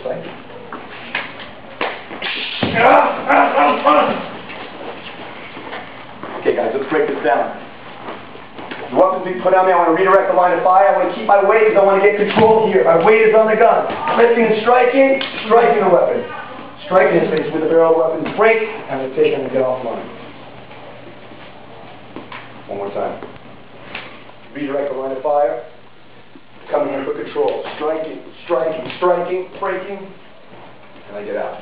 this way. Okay, guys, let's break this down. The weapons being put on me, I want to redirect the line of fire. I want to keep my weight because I want to get control here. My weight is on the gun. Lifting and striking, striking the weapon. Striking his face with the barrel of weapon. Break, and I'm taking to take him and get offline. One more time. Redirect the line of fire. Coming in for control. Striking, striking, striking, breaking, and I get out.